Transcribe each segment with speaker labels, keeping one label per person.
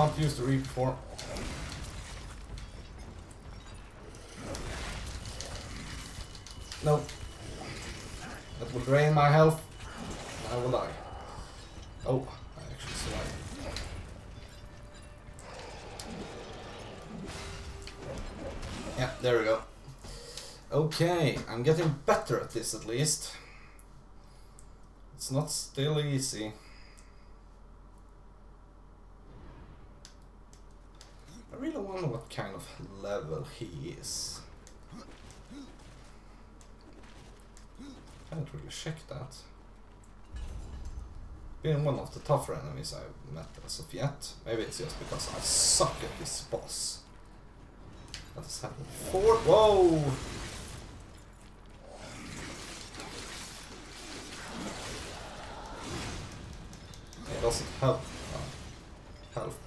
Speaker 1: Can't use the Reaper form. Nope. That will drain my health. I will die. Oh, I actually survived. Yeah, there we go. Okay, I'm getting better at this at least. It's not still easy. I really wonder what kind of level he is. Can't really check that. Been one of the tougher enemies I've met as of yet. Maybe it's just because I suck at this boss. That has happened before. Whoa! It doesn't have a uh, health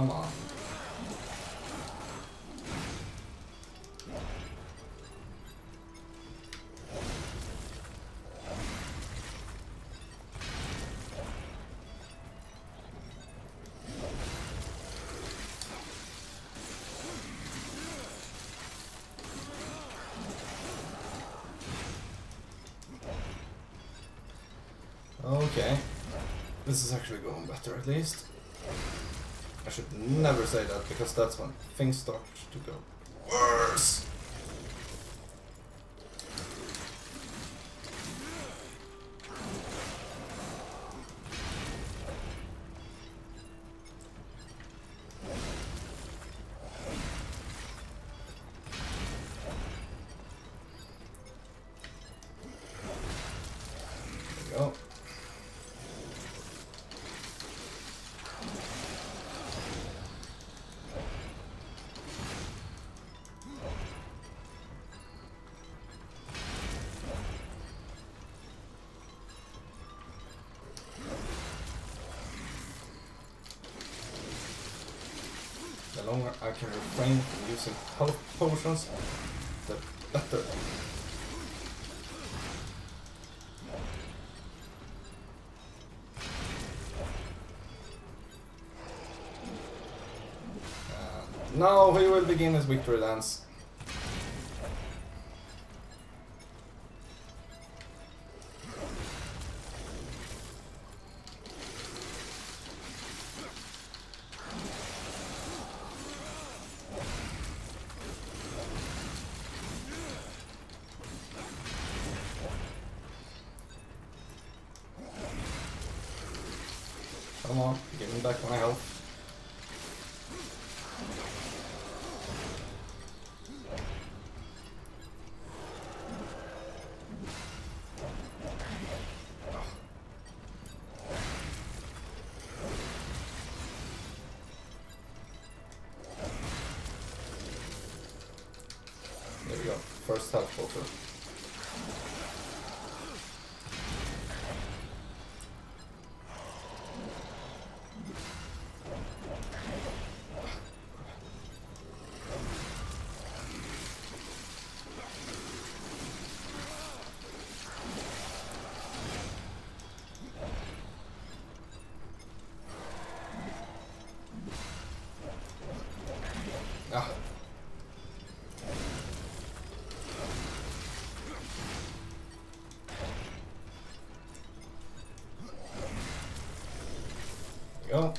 Speaker 1: Come on. Okay. This is actually going better at least. I should never say that because that's when things start to go worse. Can refrain from using health potions, the better. Uh, now he will begin his victory dance. First health potion. There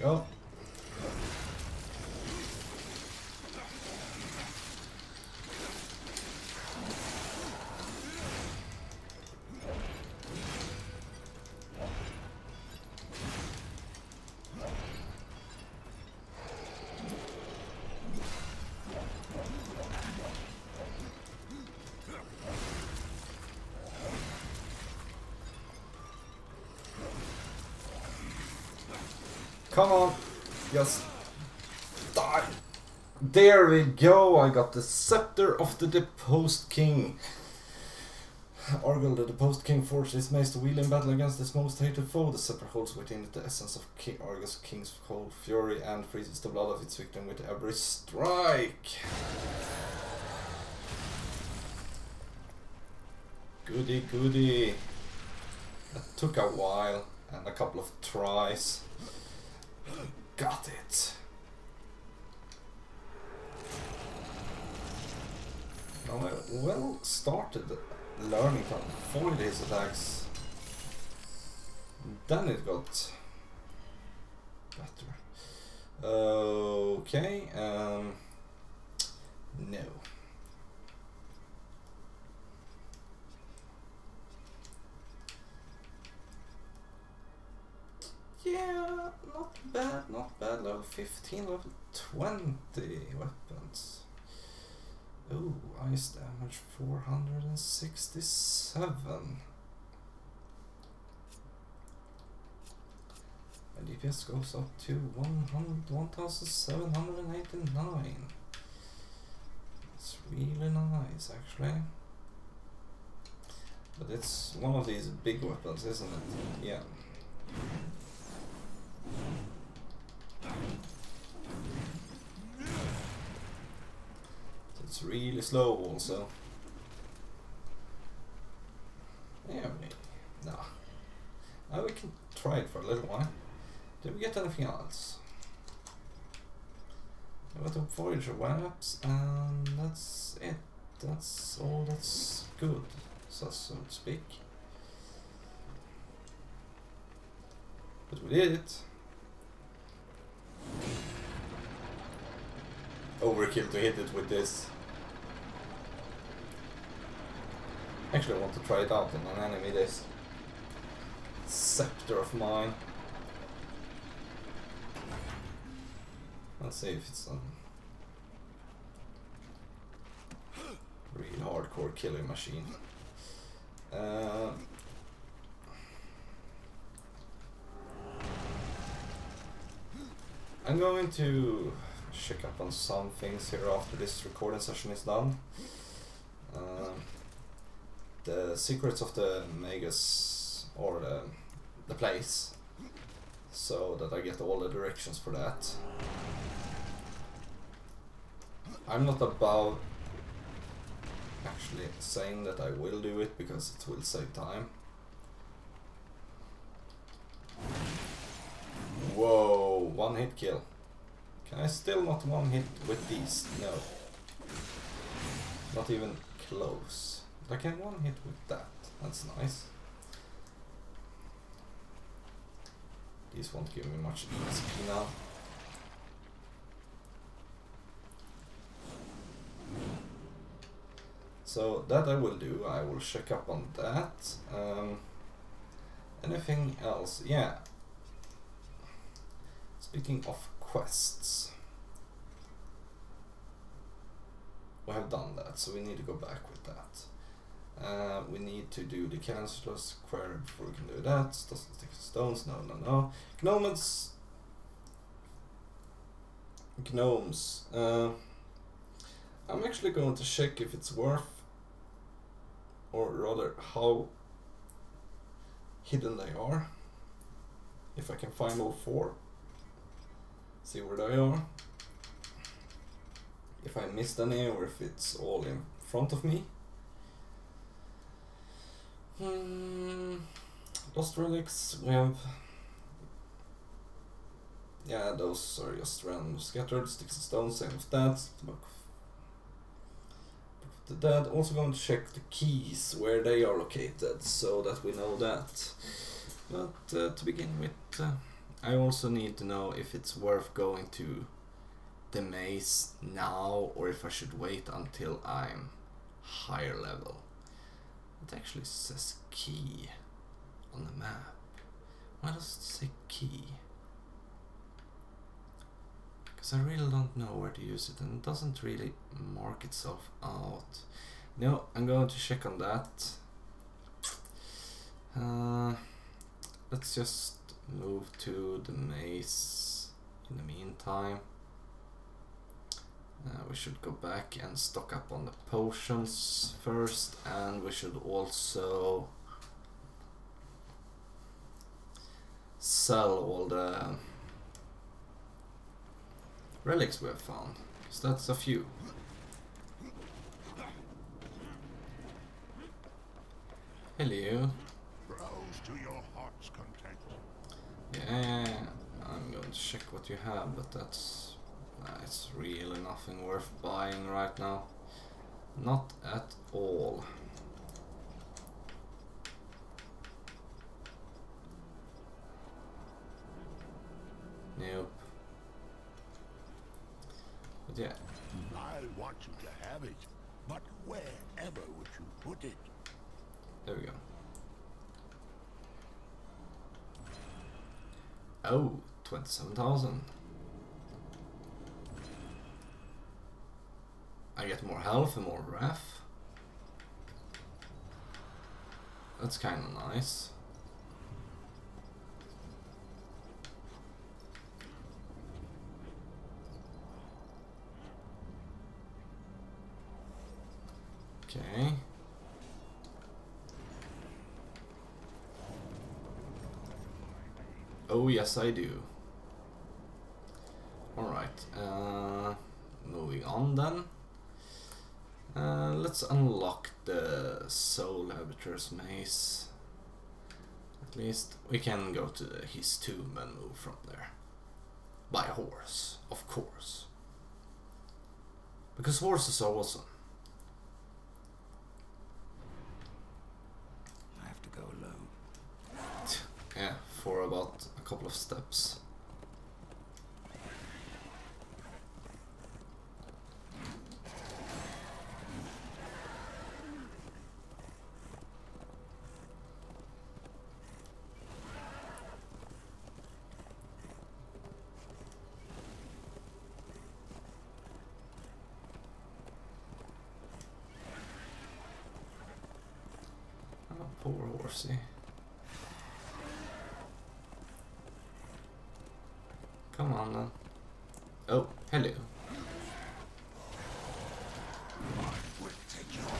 Speaker 1: go. Come on. Just die. There we go. I got the scepter of the deposed king. Argul, the deposed king, forged his mace to wield in battle against his most hated foe. The scepter holds within it the essence of king Argul's king's cold fury and freezes the blood of its victim with every strike. Goody goody. That took a while and a couple of tries. Got it. Now well started learning to avoid his attacks. Then it got better. Okay, um, no. Yeah, not Level 15, level 20 weapons. Oh, ice damage 467. And DPS goes up to 100, 1789. It's really nice, actually. But it's one of these big weapons, isn't it? Yeah. It's really slow also. Yeah, maybe. Nah. Now we can try it for a little while. Did we get anything else? We got the Voyager webs and that's it. That's all that's good, so, so to speak. But we did it. Overkill to hit it with this. Actually, I want to try it out on an enemy. This scepter of mine. Let's see if it's a real hardcore killing machine. Uh, I'm going to check up on some things here after this recording session is done. Uh, the secrets of the Magus or the, the place so that I get all the directions for that. I'm not above actually saying that I will do it because it will save time. Whoa, one hit kill. Can I still not one hit with these? No. Not even close. I can one hit with that. That's nice. These won't give me much XP now. So that I will do. I will check up on that. Um, anything else? Yeah. Speaking of quests. We have done that, so we need to go back with that. Uh, we need to do the cancerous query before we can do that. Doesn't stones, no, no, no. Gnomes. Gnomes. Uh, I'm actually going to check if it's worth, or rather how hidden they are. If I can find all four see where they are. If I missed any or if it's all in front of me. Hmm. Lost relics, we have... Yeah, those are just random scattered sticks and stones, same with that. Book the Dead. Also going to check the keys, where they are located, so that we know that. But uh, to begin with, uh, I also need to know if it's worth going to the maze now or if I should wait until I'm higher level. It actually says key on the map. Why does it say key? Because I really don't know where to use it and it doesn't really mark itself out. No, I'm going to check on that. Uh, let's just move to the maze in the meantime. Uh, we should go back and stock up on the potions first and we should also sell all the relics we have found because that's a few. Hello.
Speaker 2: Browse to your heart's content.
Speaker 1: Yeah, I'm going to check what you have, but that's it's really nothing worth buying right now. Not at all. Nope. But yeah,
Speaker 2: I want you to have it, but wherever would you put it?
Speaker 1: there we go. Oh, 27,000. I get more health and more wrath. That's kind of nice. Okay. Oh yes I do. Alright, uh, moving on then. Let's unlock the Soul Arbiter's Maze. At least we can go to his tomb and move from there. By horse, of course. Because horses are awesome.
Speaker 2: I have to go alone.
Speaker 1: Yeah, for about a couple of steps. Oh, poor horsey. Come on then. Oh, hello.
Speaker 2: Will take your head.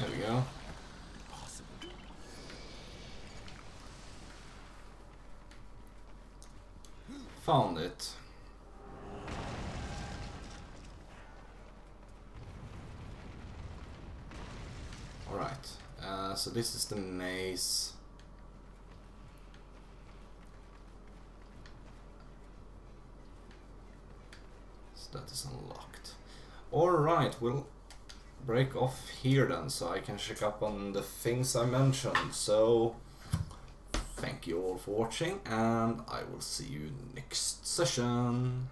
Speaker 1: There we go. Found it. Alright, uh, so this is the maze. So that is unlocked. Alright, we'll break off here then so I can check up on the things I mentioned. So thank you all for watching and I will see you next session.